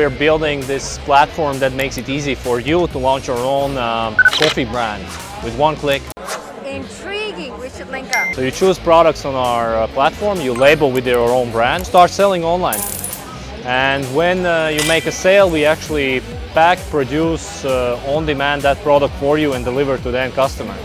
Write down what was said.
We're building this platform that makes it easy for you to launch your own um, coffee brand with one click. Intriguing. We should link up. So you choose products on our uh, platform, you label with your own brand, start selling online. And when uh, you make a sale, we actually pack, produce, uh, on demand that product for you and deliver to the end customer.